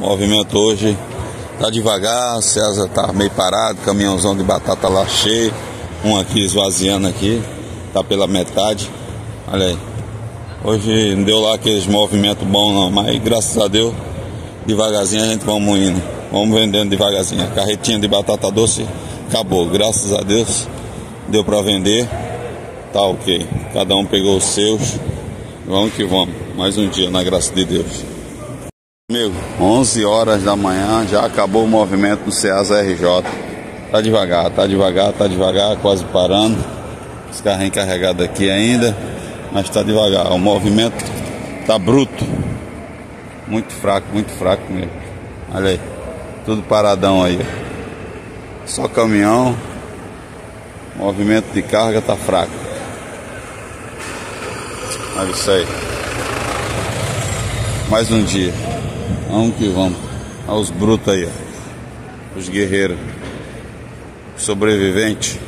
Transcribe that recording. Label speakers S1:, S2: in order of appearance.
S1: O movimento hoje tá devagar, César tá meio parado, caminhãozão de batata lá cheio, um aqui esvaziando aqui, tá pela metade. Olha aí. Hoje não deu lá aqueles movimentos bons não, mas graças a Deus, devagarzinho a gente vamos indo. Vamos vendendo devagarzinho. A carretinha de batata doce acabou, graças a Deus. Deu para vender. Tá ok. Cada um pegou os seus. Vamos que vamos. Mais um dia na graça de Deus. Amigo, 11 horas da manhã, já acabou o movimento do Ceasa RJ. Tá devagar, tá devagar, tá devagar, quase parando. Os carros encarregados aqui ainda, mas tá devagar. O movimento tá bruto. Muito fraco, muito fraco mesmo. Olha aí, tudo paradão aí. Só caminhão. Movimento de carga tá fraco. Olha isso aí. Mais um dia. Vamos que vamos. Olha os brutos aí, ó. Os guerreiros. Sobreviventes.